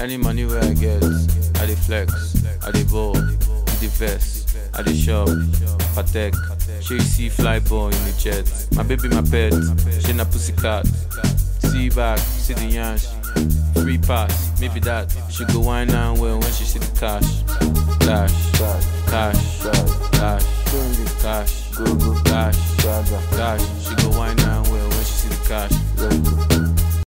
Any money where I get, I the flex, I the ball, the vest, I the shop, patek. She see fly boy in the jet. My baby, my pet, she na pussy cat, See back, see the yansh. Free pass, maybe that. She go wine and well when she see the cash. Cash, cash, cash, cash, cash, cash, cash. She go wine and well when she see the cash.